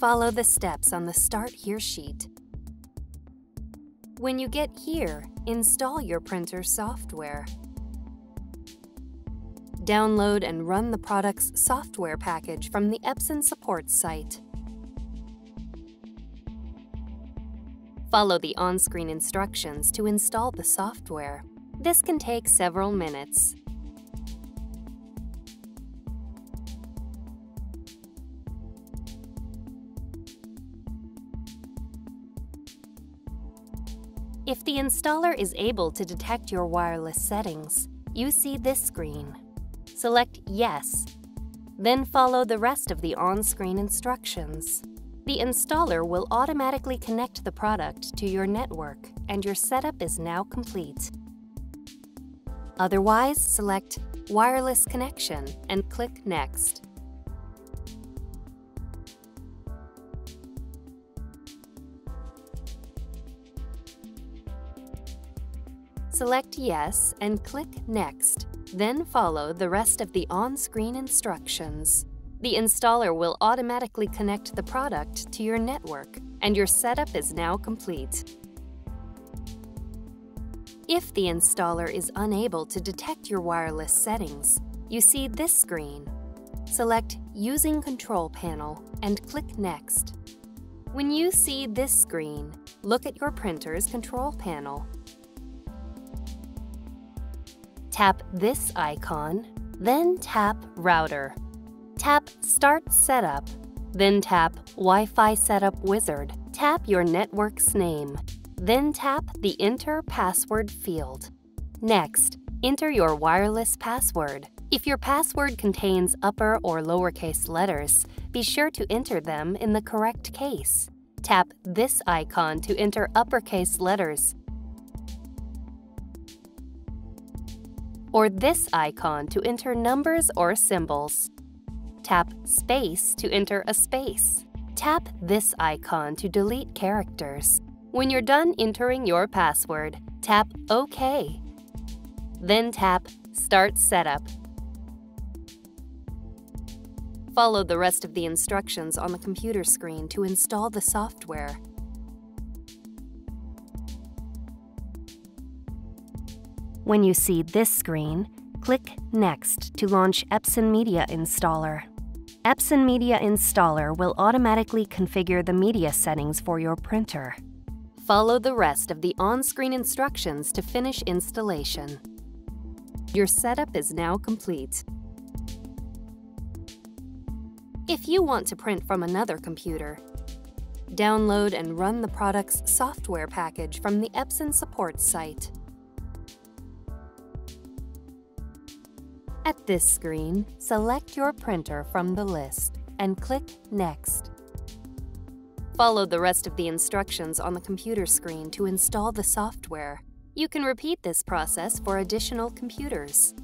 Follow the steps on the Start Here sheet. When you get here, install your printer software. Download and run the product's software package from the Epson support site. Follow the on-screen instructions to install the software. This can take several minutes. If the installer is able to detect your wireless settings, you see this screen. Select Yes, then follow the rest of the on-screen instructions. The installer will automatically connect the product to your network and your setup is now complete. Otherwise, select Wireless Connection and click Next. Select Yes and click Next, then follow the rest of the on-screen instructions. The installer will automatically connect the product to your network, and your setup is now complete. If the installer is unable to detect your wireless settings, you see this screen. Select Using Control Panel and click Next. When you see this screen, look at your printer's control panel Tap this icon, then tap Router. Tap Start Setup, then tap Wi-Fi Setup Wizard. Tap your network's name, then tap the Enter Password field. Next, enter your wireless password. If your password contains upper or lowercase letters, be sure to enter them in the correct case. Tap this icon to enter uppercase letters or this icon to enter numbers or symbols. Tap Space to enter a space. Tap this icon to delete characters. When you're done entering your password, tap OK. Then tap Start Setup. Follow the rest of the instructions on the computer screen to install the software. When you see this screen, click Next to launch Epson Media Installer. Epson Media Installer will automatically configure the media settings for your printer. Follow the rest of the on-screen instructions to finish installation. Your setup is now complete. If you want to print from another computer, download and run the product's software package from the Epson support site. At this screen, select your printer from the list and click Next. Follow the rest of the instructions on the computer screen to install the software. You can repeat this process for additional computers.